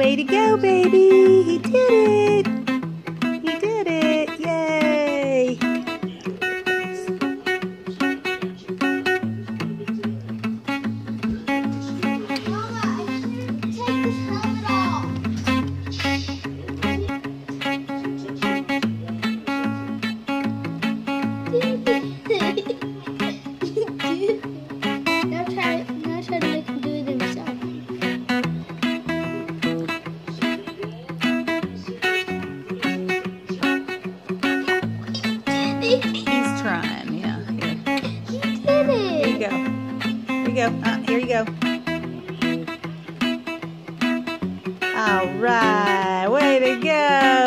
Way to go, baby! He's trying, yeah. Here. He did it. Here you go. Here you go. Uh, here you go. All right. Way to go.